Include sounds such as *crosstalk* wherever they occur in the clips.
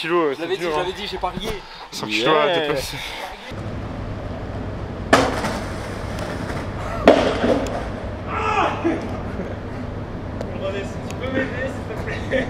kilos, c'est dur. J'avais hein. dit, j'ai parié. 100 yeah. kilos à dépasser. On va laisser, tu peux m'aider s'il te plaît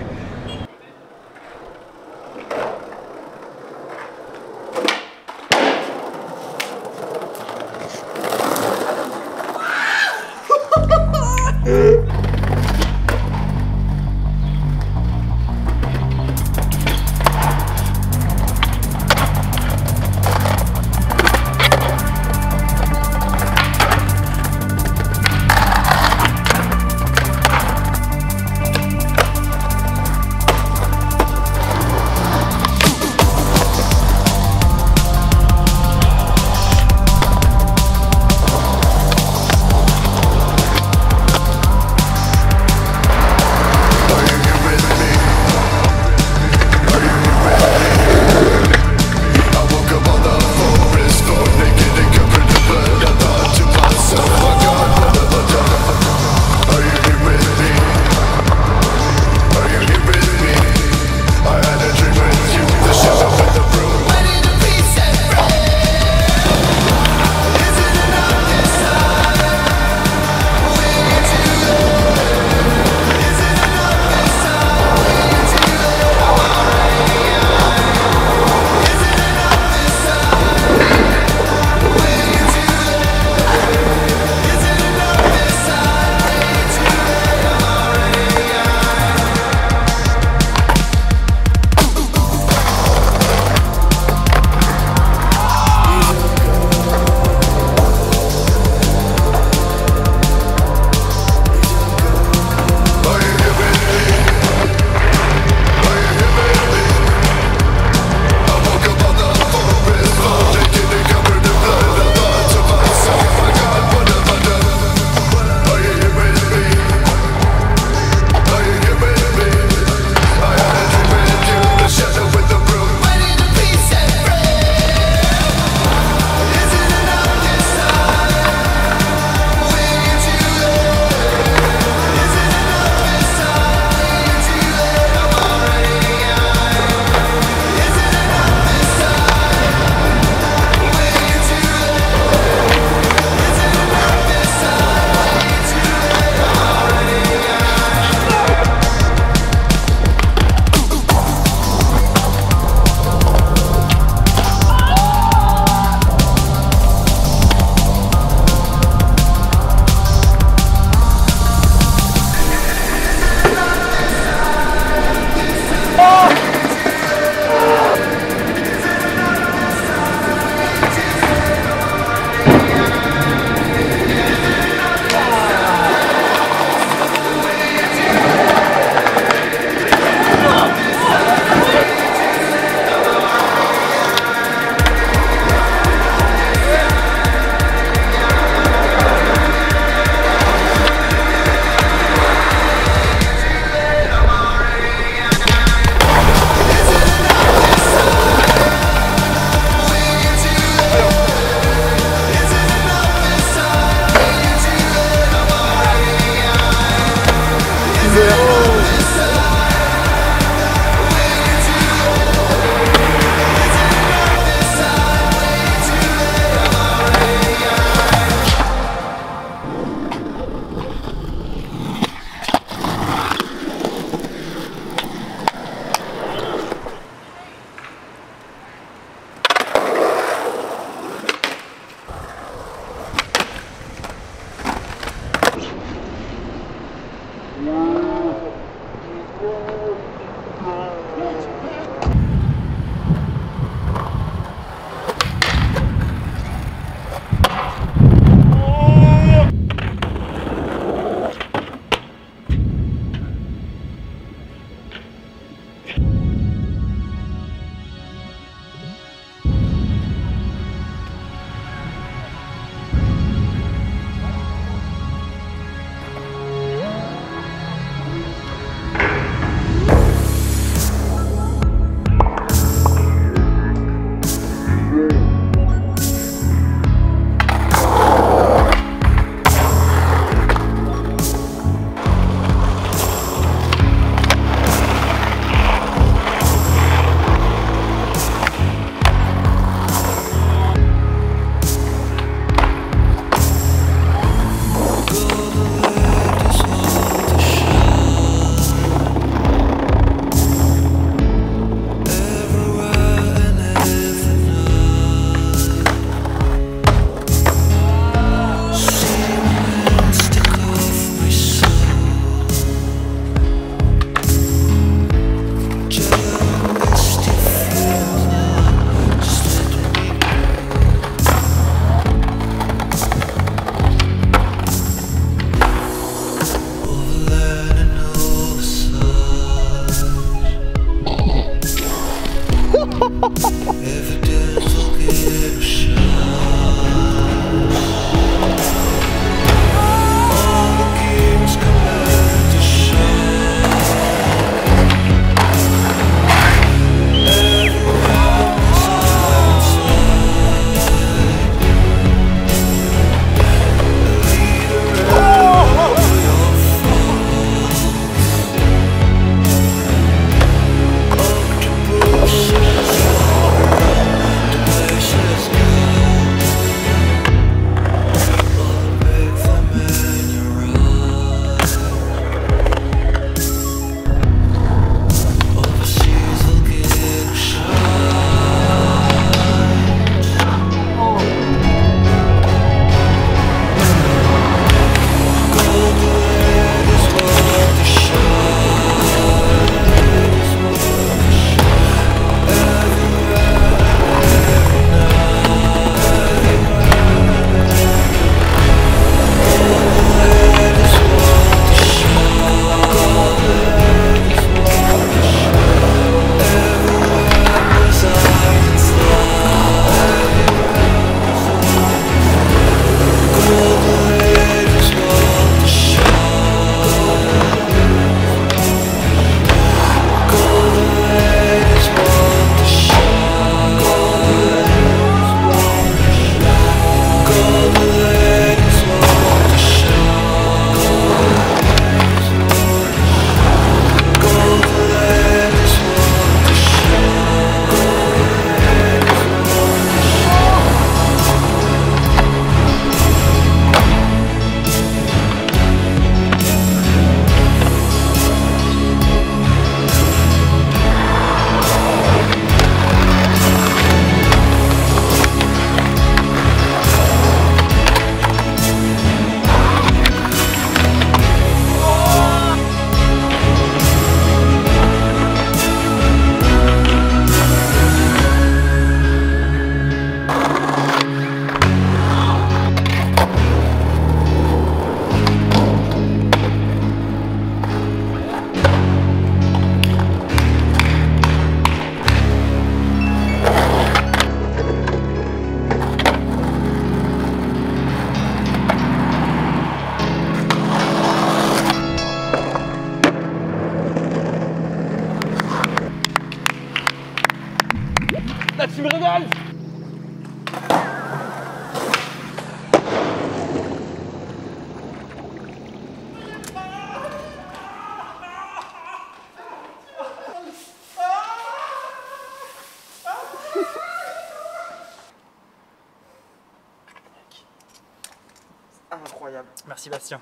Merci Bastien.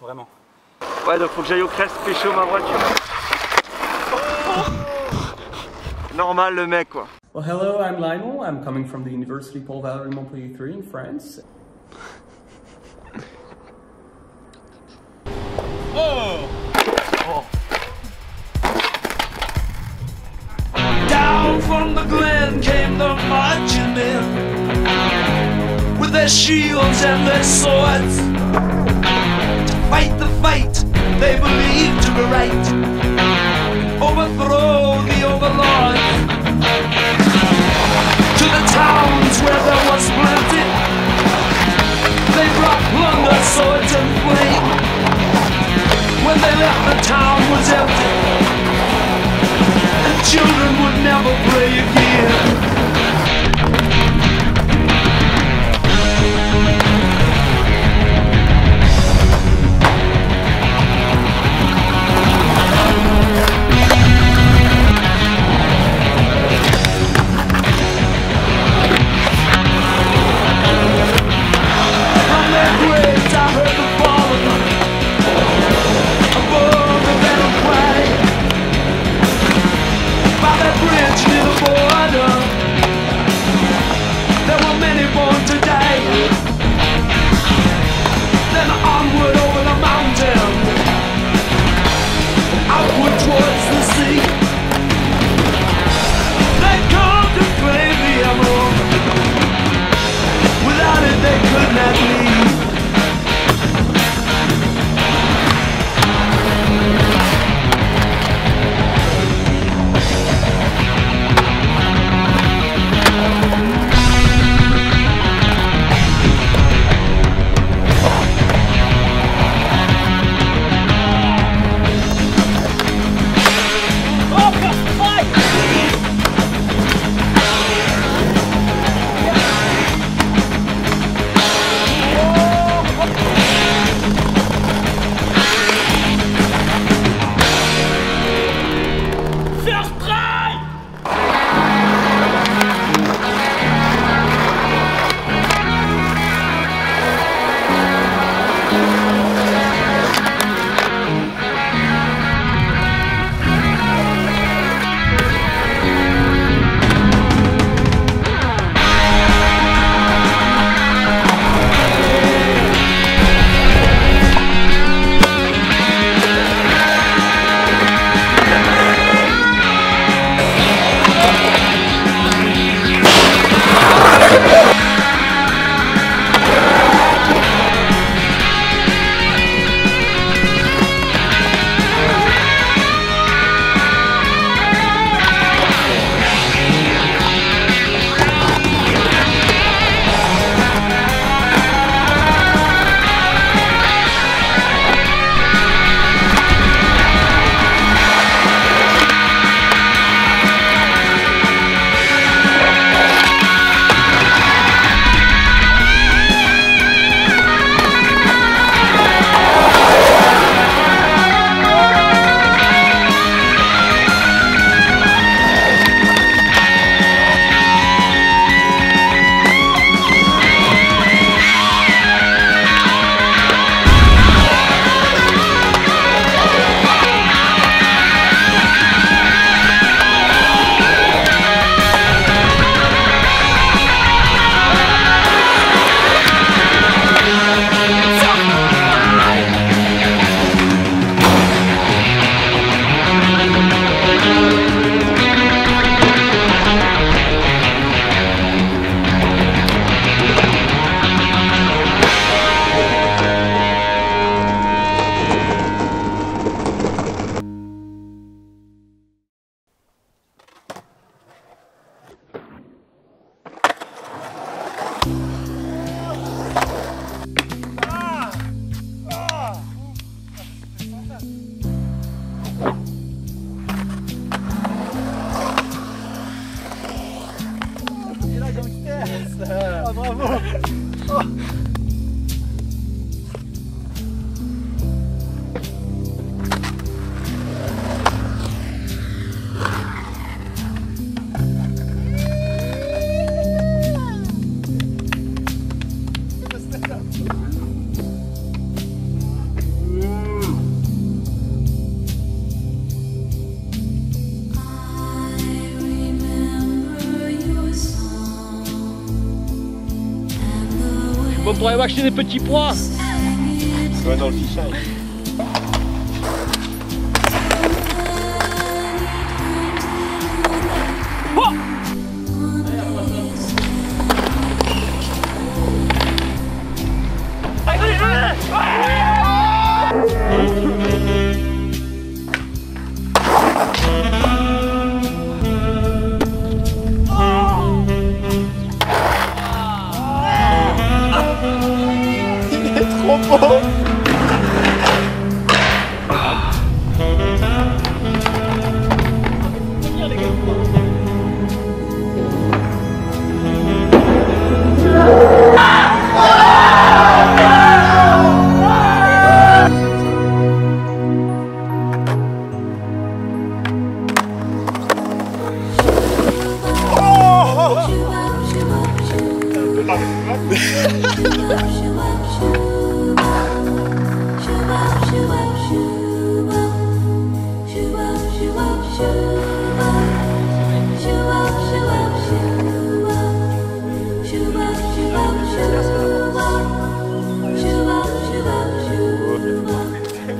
Vraiment. Ouais, donc faut que j'aille au Crest pécho ma voiture. Normal le mec quoi. Well, hello, I'm Lionel. I'm coming from the University Paul Valéry Montpellier 3 in France. Down from the glen came the marching men with their shields and their swords fight the fight they believe to be right, pourrait m'acheter des petits pois. Ouais, dans le fichaille.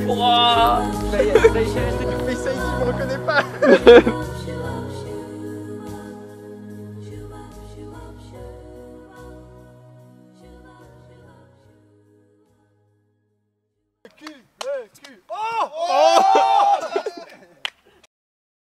Wow. Ça y ça y est, je me reconnaît pas *laughs*